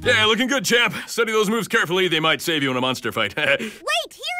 Yeah, looking good, champ. Study those moves carefully. They might save you in a monster fight. Wait, here!